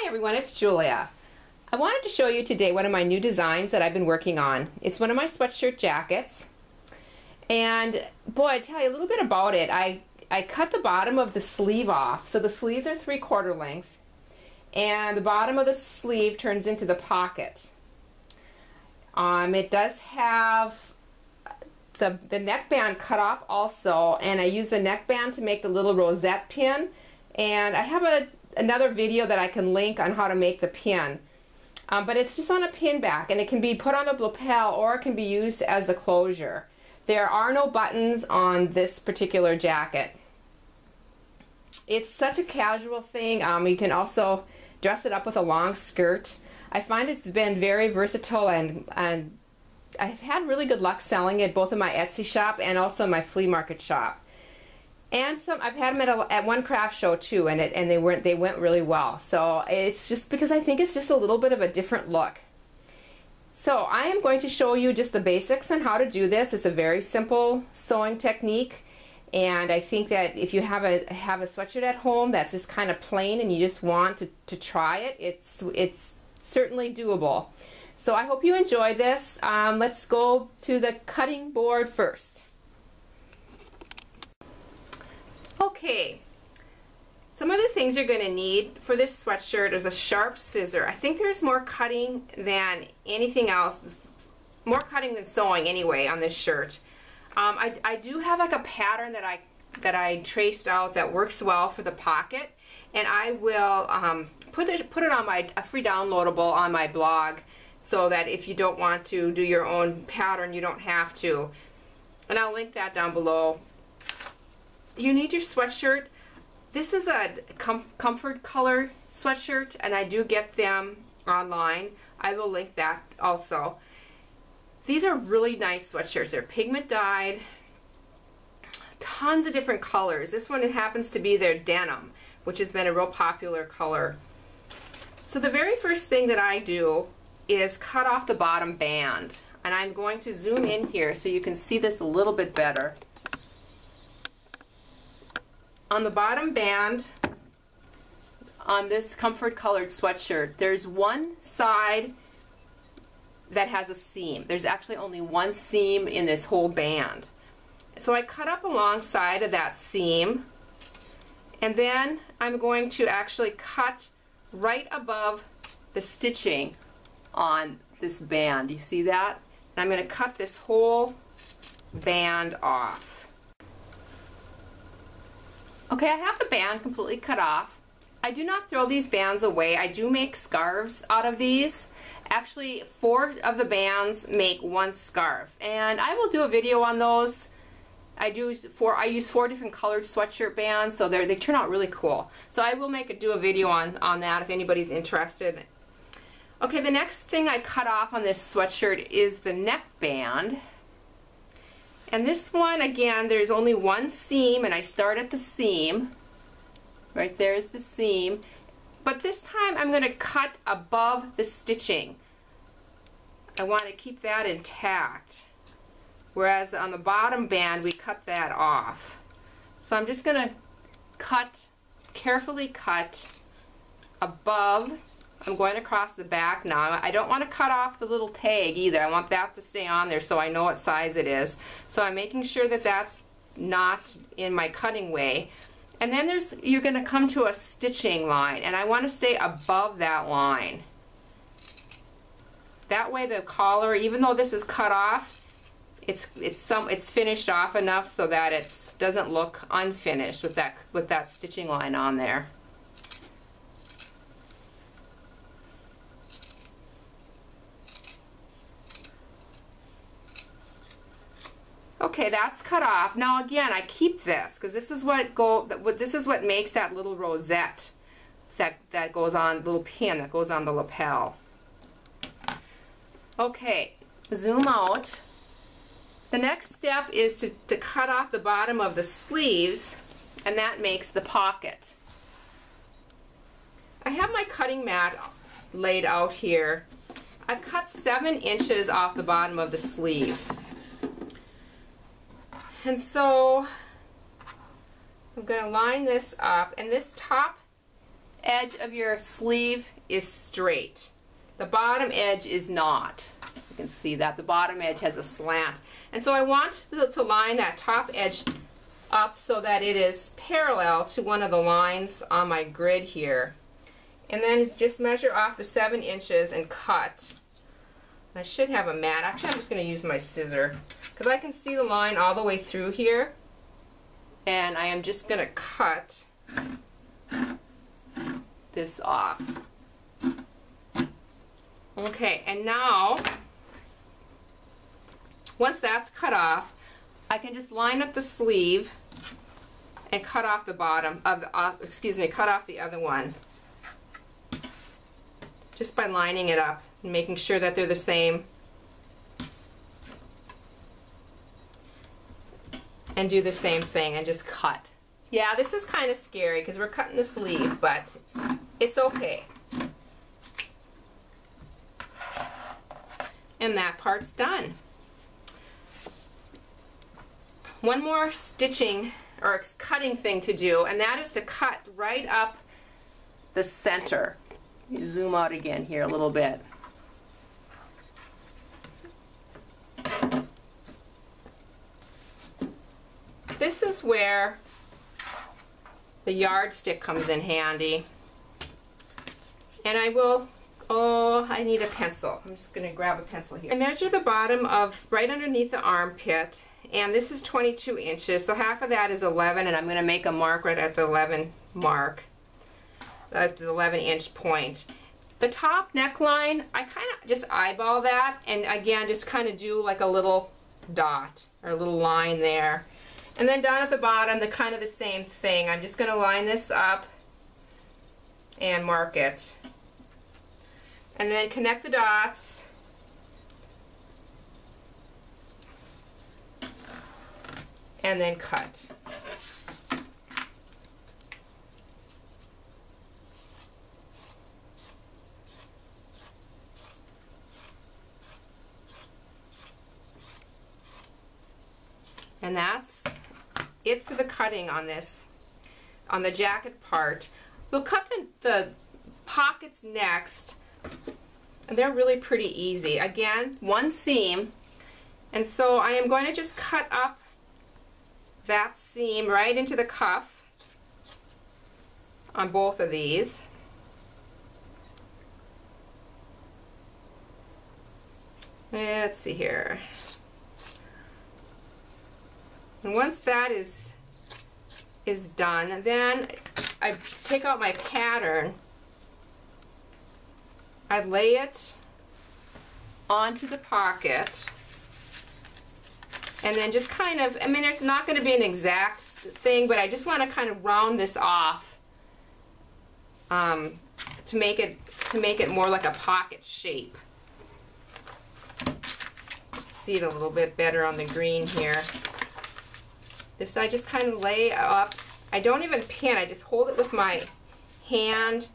Hi everyone, it's Julia. I wanted to show you today one of my new designs that I've been working on. It's one of my sweatshirt jackets. And boy, I tell you a little bit about it. I, I cut the bottom of the sleeve off. So the sleeves are three quarter length. And the bottom of the sleeve turns into the pocket. Um, it does have the, the neckband cut off also. And I use the neckband to make the little rosette pin. And I have a another video that I can link on how to make the pin. Um, but it's just on a pin back and it can be put on the lapel or it can be used as a closure. There are no buttons on this particular jacket. It's such a casual thing. Um, you can also dress it up with a long skirt. I find it's been very versatile and, and I've had really good luck selling it both in my Etsy shop and also in my flea market shop and some I've had them at, a, at one craft show too, and it and they weren't they went really well. So it's just because I think it's just a little bit of a different look. So I am going to show you just the basics on how to do this. It's a very simple sewing technique. And I think that if you have a have a sweatshirt at home that's just kind of plain and you just want to, to try it, it's it's certainly doable. So I hope you enjoy this. Um, let's go to the cutting board first. Okay, some of the things you're going to need for this sweatshirt is a sharp scissor. I think there's more cutting than anything else, more cutting than sewing anyway on this shirt. Um, I, I do have like a pattern that I that I traced out that works well for the pocket and I will um, put it put it on my a free downloadable on my blog so that if you don't want to do your own pattern you don't have to and I'll link that down below you need your sweatshirt. This is a com comfort color sweatshirt and I do get them online. I will link that also. These are really nice sweatshirts. They're pigment dyed, tons of different colors. This one happens to be their denim, which has been a real popular color. So the very first thing that I do is cut off the bottom band. And I'm going to zoom in here so you can see this a little bit better on the bottom band on this comfort colored sweatshirt, there's one side that has a seam. There's actually only one seam in this whole band. So I cut up alongside of that seam and then I'm going to actually cut right above the stitching on this band. You see that? And I'm going to cut this whole band off. Okay, I have the band completely cut off. I do not throw these bands away. I do make scarves out of these. Actually, four of the bands make one scarf. And I will do a video on those. I do four. I use four different colored sweatshirt bands, so they they turn out really cool. So I will make a, do a video on on that if anybody's interested. Okay, the next thing I cut off on this sweatshirt is the neck band. And this one, again, there's only one seam, and I start at the seam. Right there is the seam. But this time I'm going to cut above the stitching. I want to keep that intact. Whereas on the bottom band, we cut that off. So I'm just going to cut, carefully cut above I'm going across the back now. I don't want to cut off the little tag either. I want that to stay on there so I know what size it is. So I'm making sure that that's not in my cutting way. And then there's you're going to come to a stitching line and I want to stay above that line. That way the collar, even though this is cut off, it's it's some it's finished off enough so that it doesn't look unfinished with that with that stitching line on there. Okay, that's cut off. Now again, I keep this because this is what go. This is what makes that little rosette that that goes on little pin that goes on the lapel. Okay, zoom out. The next step is to, to cut off the bottom of the sleeves and that makes the pocket. I have my cutting mat laid out here. I cut seven inches off the bottom of the sleeve. And so I'm going to line this up and this top edge of your sleeve is straight. The bottom edge is not. You can see that the bottom edge has a slant. And so I want to, line that top edge up so that it is parallel to one of the lines on my grid here. And then just measure off the seven inches and cut. I should have a mat. Actually, I'm just going to use my scissor because I can see the line all the way through here. And I am just going to cut this off. Okay, and now, once that's cut off, I can just line up the sleeve and cut off the bottom of the, uh, excuse me, cut off the other one. Just by lining it up and making sure that they're the same. And do the same thing and just cut. Yeah, this is kind of scary because we're cutting the sleeve, but it's okay. And that part's done. One more stitching or cutting thing to do, and that is to cut right up the center. Zoom out again here a little bit. This is where the yardstick comes in handy. And I will, oh, I need a pencil. I'm just going to grab a pencil here. I measure the bottom of right underneath the armpit and this is 22 inches so half of that is 11 and I'm going to make a mark right at the 11 mark at the 11 inch point. The top neckline I kind of just eyeball that and again just kind of do like a little dot or a little line there. And then down at the bottom the kind of the same thing. I'm just going to line this up and mark it. And then connect the dots. And then cut. And that's it for the cutting on this, on the jacket part. We'll cut the, the pockets next, and they're really pretty easy. Again, one seam, and so I am going to just cut up that seam right into the cuff on both of these. Let's see here. And once that is is done, then I take out my pattern. I lay it onto the pocket and then just kind of, I mean, it's not going to be an exact thing, but I just want to kind of round this off um, to make it to make it more like a pocket shape. Let's see it a little bit better on the green here. This I just kind of lay up. I don't even pin, I just hold it with my hand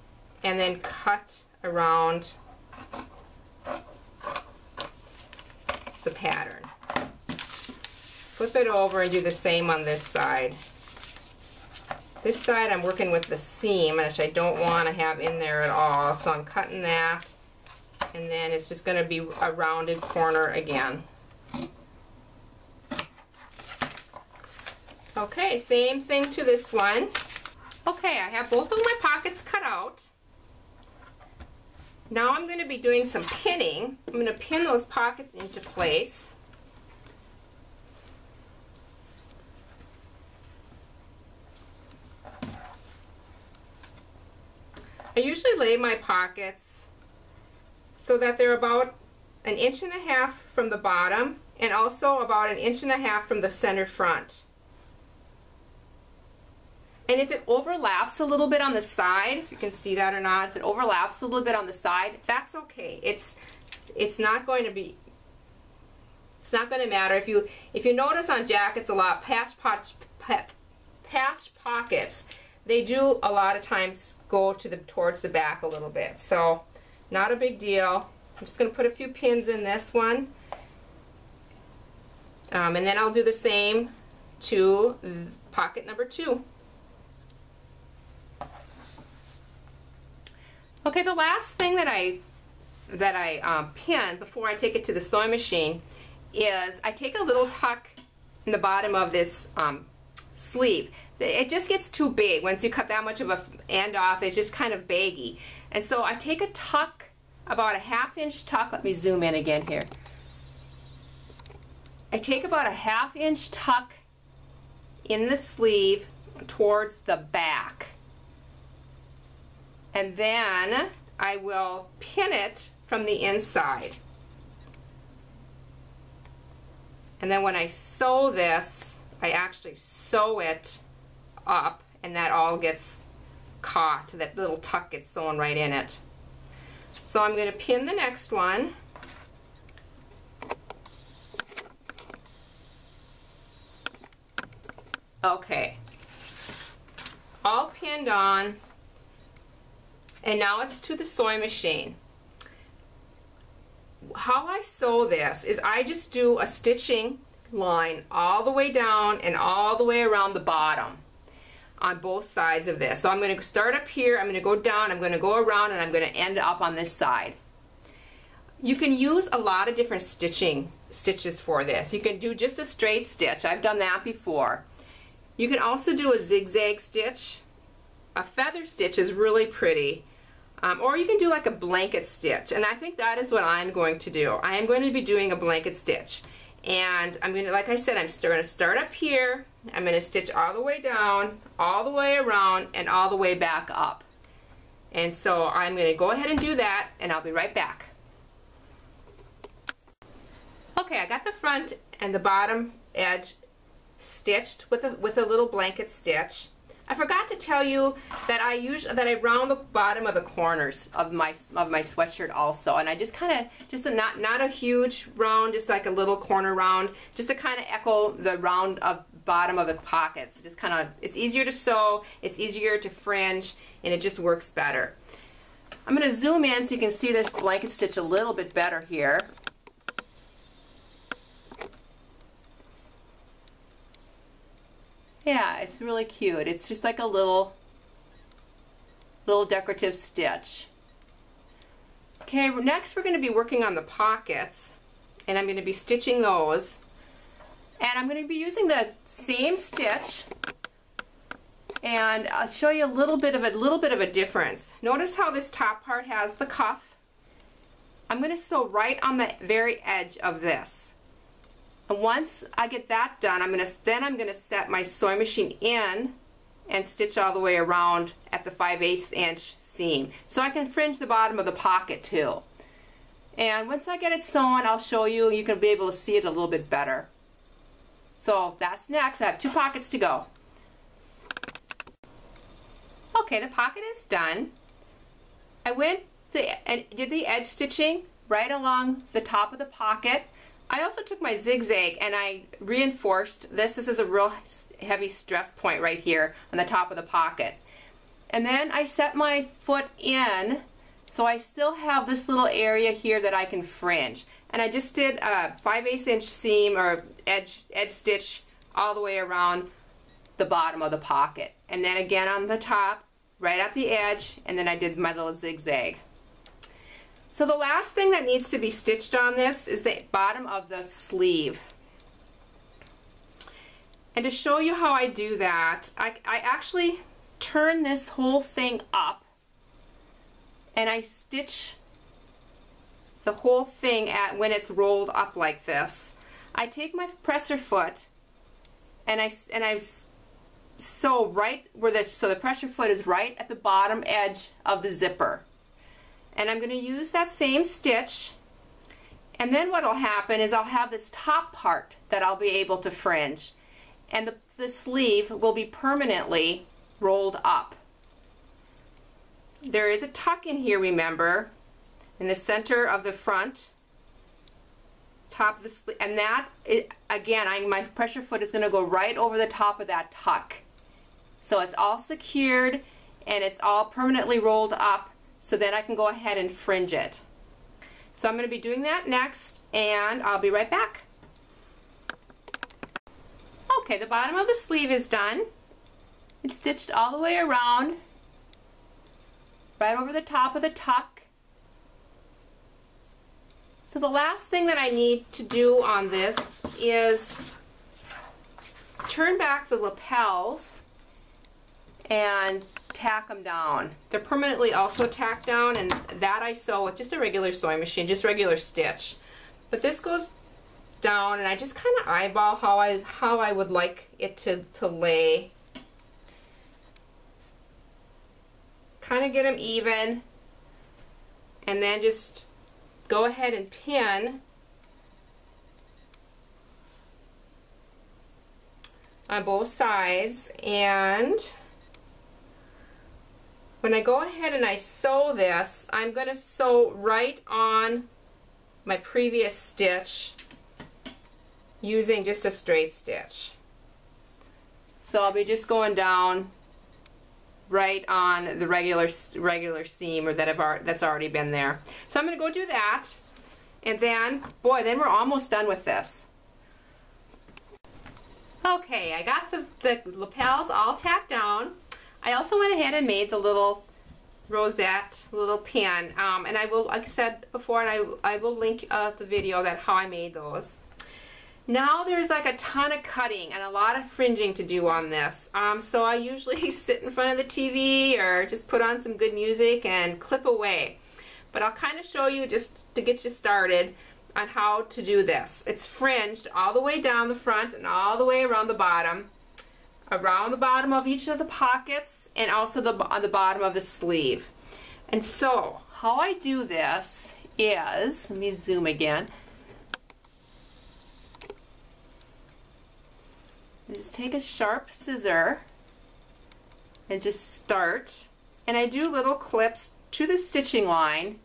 and then cut around the pattern flip it over and do the same on this side. This side I'm working with the seam, which I don't want to have in there at all, so I'm cutting that, and then it's just going to be a rounded corner again. Okay, same thing to this one. Okay, I have both of my pockets cut out. Now I'm going to be doing some pinning. I'm going to pin those pockets into place. I usually lay my pockets so that they're about an inch and a half from the bottom and also about an inch and a half from the center front. And if it overlaps a little bit on the side, if you can see that or not, if it overlaps a little bit on the side, that's okay. It's it's not going to be it's not going to matter if you if you notice on jackets a lot patch patch patch pockets they do a lot of times go to the towards the back a little bit. So not a big deal. I'm just going to put a few pins in this one. Um, and then I'll do the same to pocket number two. Okay, the last thing that I that I um, pin before I take it to the sewing machine is I take a little tuck in the bottom of this um, sleeve. It just gets too big. Once you cut that much of a end off, it's just kind of baggy. And so I take a tuck, about a half inch tuck. Let me zoom in again here. I take about a half inch tuck in the sleeve towards the back. And then I will pin it from the inside. And then when I sew this, I actually sew it up and that all gets caught. That little tuck gets sewn right in it. So I'm going to pin the next one. Okay. All pinned on. And now it's to the sewing machine how I sew this is I just do a stitching line all the way down and all the way around the bottom on both sides of this. So I'm going to start up here, I'm going to go down, I'm going to go around, and I'm going to end up on this side. You can use a lot of different stitching stitches for this. You can do just a straight stitch. I've done that before. You can also do a zigzag stitch. A feather stitch is really pretty. Um, or you can do like a blanket stitch and I think that is what I'm going to do. I am going to be doing a blanket stitch and I'm going to, like I said, I'm still going to start up here. I'm going to stitch all the way down, all the way around, and all the way back up. And so I'm going to go ahead and do that and I'll be right back. Okay, I got the front and the bottom edge stitched with a, with a little blanket stitch. I forgot to tell you that I use that I round the bottom of the corners of my of my sweatshirt also, and I just kind of just a not not a huge round, just like a little corner round, just to kind of echo the round of bottom of the pockets. Just kind of it's easier to sew, it's easier to fringe, and it just works better. I'm going to zoom in so you can see this blanket stitch a little bit better here. Yeah, it's really cute. It's just like a little, little decorative stitch. Okay, next we're going to be working on the pockets and I'm going to be stitching those. And I'm going to be using the same stitch and I'll show you a little bit of a little bit of a difference. Notice how this top part has the cuff. I'm going to sew right on the very edge of this. And once I get that done, I'm gonna then I'm gonna set my sewing machine in and stitch all the way around at the 5 8 inch seam. So I can fringe the bottom of the pocket too. And once I get it sewn, I'll show you, you can be able to see it a little bit better. So that's next. I have two pockets to go. Okay, the pocket is done. I went the, and did the edge stitching right along the top of the pocket I also took my zigzag and I reinforced this. This is a real heavy stress point right here on the top of the pocket. And then I set my foot in so I still have this little area here that I can fringe. And I just did a 5 8 inch seam or edge, edge stitch all the way around the bottom of the pocket. And then again on the top, right at the edge, and then I did my little zigzag. So the last thing that needs to be stitched on this is the bottom of the sleeve. And to show you how I do that, I, I actually turn this whole thing up and I stitch the whole thing at when it's rolled up like this. I take my presser foot and I and I sew right where the so the pressure foot is right at the bottom edge of the zipper and I'm going to use that same stitch. And then what will happen is I'll have this top part that I'll be able to fringe. And the, the sleeve will be permanently rolled up. There is a tuck in here remember in the center of the front. Top of the sleeve and that again I, my pressure foot is going to go right over the top of that tuck. So it's all secured and it's all permanently rolled up so then I can go ahead and fringe it. So I'm going to be doing that next and I'll be right back. Okay, the bottom of the sleeve is done. It's stitched all the way around right over the top of the tuck. So the last thing that I need to do on this is turn back the lapels and tack them down. They're permanently also tacked down and that I sew with just a regular sewing machine, just regular stitch. But this goes down and I just kind of eyeball how I how I would like it to, to lay. Kind of get them even and then just go ahead and pin on both sides and when I go ahead and I sew this, I'm going to sew right on my previous stitch using just a straight stitch. So I'll be just going down right on the regular regular seam or that have that's already been there. So I'm going to go do that and then boy then we're almost done with this. Okay I got the, the lapels all tacked down I also went ahead and made the little rosette little pin um, and I will like I said before and I, I will link uh, the video that how I made those. Now there's like a ton of cutting and a lot of fringing to do on this. Um, so I usually sit in front of the TV or just put on some good music and clip away. But I'll kind of show you just to get you started on how to do this. It's fringed all the way down the front and all the way around the bottom around the bottom of each of the pockets and also the, on the bottom of the sleeve. And so, how I do this is, let me zoom again, just take a sharp scissor and just start. And I do little clips to the stitching line.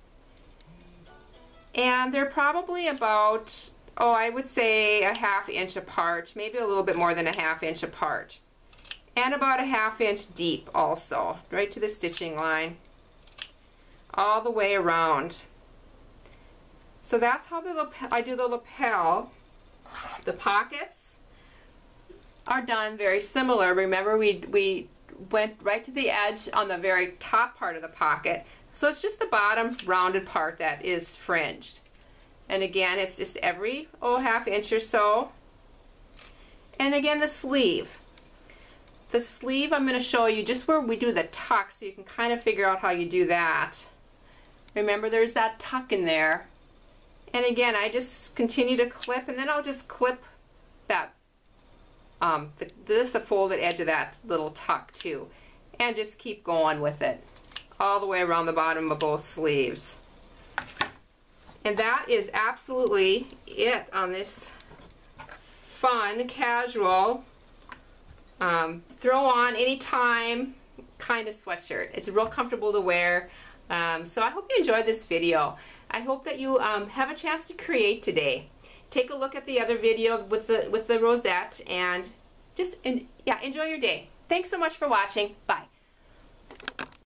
And they're probably about oh I would say a half inch apart maybe a little bit more than a half inch apart and about a half inch deep also, right to the stitching line, all the way around. So that's how the lapel, I do the lapel. The pockets are done very similar. Remember we, we went right to the edge on the very top part of the pocket. So it's just the bottom rounded part that is fringed. And again, it's just every, oh, half inch or so. And again, the sleeve. The sleeve I'm going to show you just where we do the tuck so you can kind of figure out how you do that. Remember there's that tuck in there. And again I just continue to clip and then I'll just clip that um, the, this the folded edge of that little tuck too and just keep going with it all the way around the bottom of both sleeves. And that is absolutely it on this fun, casual um, throw on anytime kind of sweatshirt. It's real comfortable to wear. Um, so I hope you enjoyed this video. I hope that you um, have a chance to create today. Take a look at the other video with the with the rosette and just yeah enjoy your day. Thanks so much for watching. Bye.